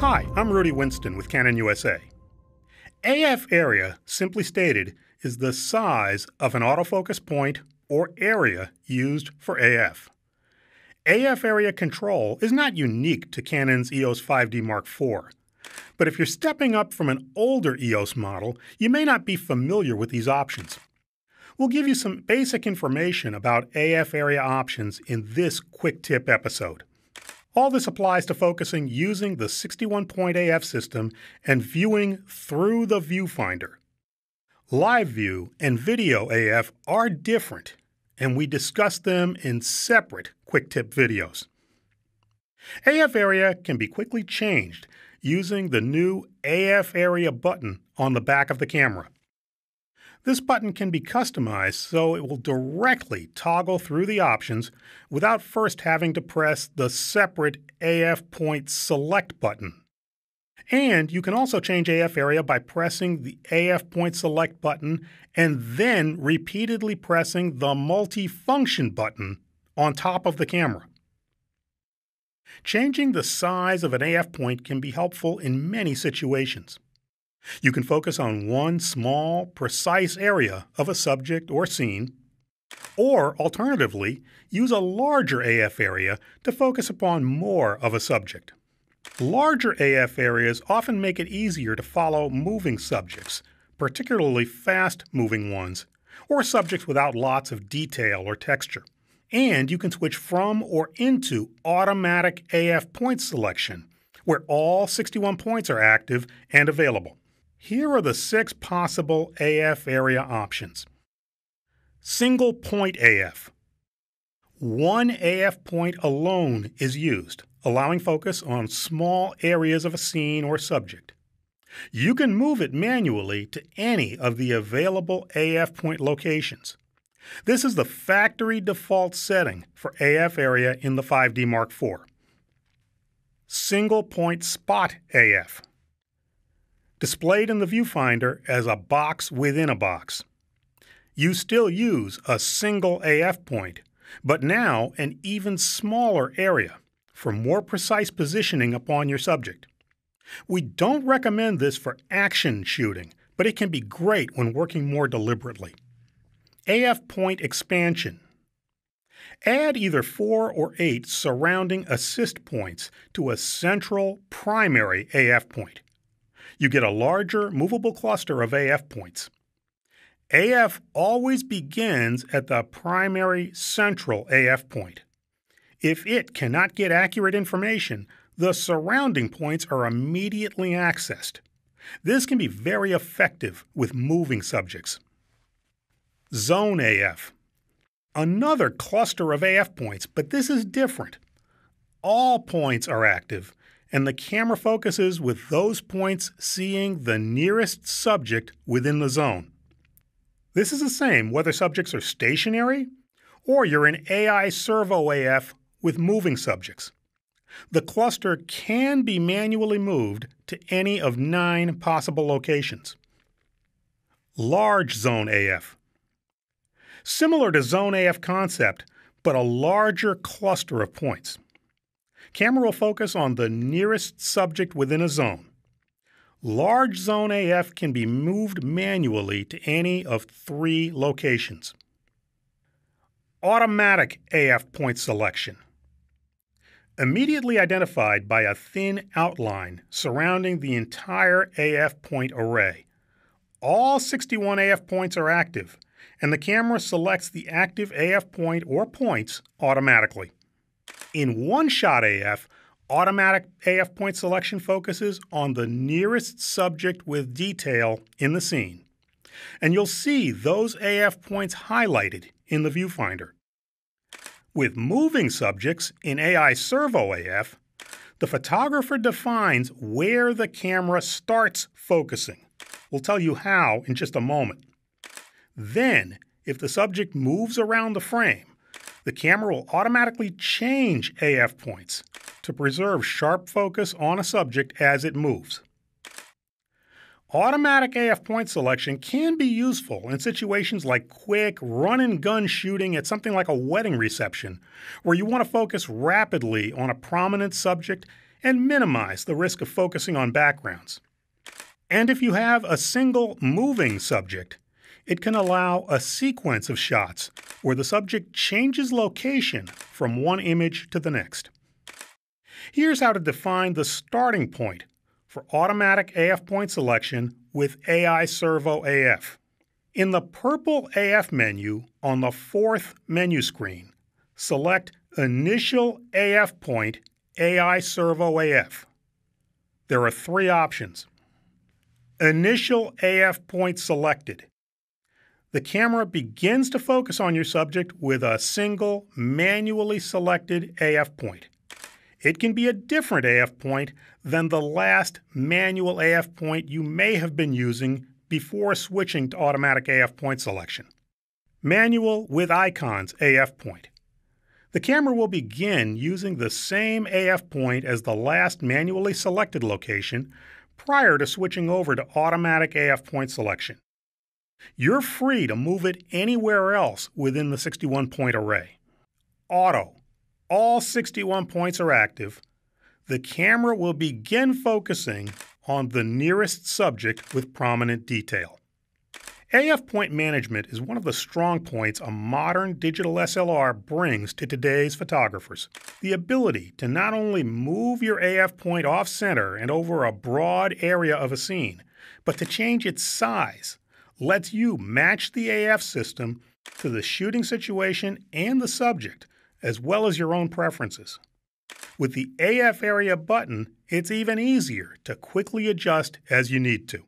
Hi, I'm Rudy Winston with Canon USA. AF area, simply stated, is the size of an autofocus point or area used for AF. AF area control is not unique to Canon's EOS 5D Mark IV. But if you're stepping up from an older EOS model, you may not be familiar with these options. We'll give you some basic information about AF area options in this quick tip episode. All this applies to focusing using the 61 point AF system and viewing through the viewfinder. Live view and video AF are different, and we discuss them in separate quick tip videos. AF area can be quickly changed using the new AF area button on the back of the camera. This button can be customized so it will directly toggle through the options without first having to press the separate AF Point Select button. And you can also change AF area by pressing the AF Point Select button and then repeatedly pressing the Multifunction button on top of the camera. Changing the size of an AF point can be helpful in many situations. You can focus on one small, precise area of a subject or scene, or alternatively, use a larger AF area to focus upon more of a subject. Larger AF areas often make it easier to follow moving subjects, particularly fast moving ones, or subjects without lots of detail or texture. And you can switch from or into automatic AF point selection, where all 61 points are active and available. Here are the six possible AF area options. Single point AF. One AF point alone is used, allowing focus on small areas of a scene or subject. You can move it manually to any of the available AF point locations. This is the factory default setting for AF area in the 5D Mark IV. Single point spot AF displayed in the viewfinder as a box within a box. You still use a single AF point, but now an even smaller area for more precise positioning upon your subject. We don't recommend this for action shooting, but it can be great when working more deliberately. AF point expansion. Add either four or eight surrounding assist points to a central primary AF point you get a larger movable cluster of AF points. AF always begins at the primary central AF point. If it cannot get accurate information, the surrounding points are immediately accessed. This can be very effective with moving subjects. Zone AF. Another cluster of AF points, but this is different. All points are active, and the camera focuses with those points seeing the nearest subject within the zone. This is the same whether subjects are stationary or you're in AI servo AF with moving subjects. The cluster can be manually moved to any of nine possible locations. Large Zone AF. Similar to Zone AF concept, but a larger cluster of points. Camera will focus on the nearest subject within a zone. Large Zone AF can be moved manually to any of three locations. Automatic AF point selection. Immediately identified by a thin outline surrounding the entire AF point array. All 61 AF points are active, and the camera selects the active AF point or points automatically. In one shot AF, automatic AF point selection focuses on the nearest subject with detail in the scene. And you'll see those AF points highlighted in the viewfinder. With moving subjects in AI Servo AF, the photographer defines where the camera starts focusing. We'll tell you how in just a moment. Then, if the subject moves around the frame, the camera will automatically change AF points to preserve sharp focus on a subject as it moves. Automatic AF point selection can be useful in situations like quick run and gun shooting at something like a wedding reception, where you want to focus rapidly on a prominent subject and minimize the risk of focusing on backgrounds. And if you have a single moving subject, it can allow a sequence of shots where the subject changes location from one image to the next. Here's how to define the starting point for automatic AF point selection with AI Servo AF. In the purple AF menu on the fourth menu screen, select Initial AF Point AI Servo AF. There are three options. Initial AF point selected. The camera begins to focus on your subject with a single manually selected AF point. It can be a different AF point than the last manual AF point you may have been using before switching to automatic AF point selection. Manual with icons AF point. The camera will begin using the same AF point as the last manually selected location prior to switching over to automatic AF point selection. You're free to move it anywhere else within the 61 point array. Auto. All 61 points are active. The camera will begin focusing on the nearest subject with prominent detail. AF point management is one of the strong points a modern digital SLR brings to today's photographers. The ability to not only move your AF point off center and over a broad area of a scene, but to change its size lets you match the AF system to the shooting situation and the subject, as well as your own preferences. With the AF area button, it's even easier to quickly adjust as you need to.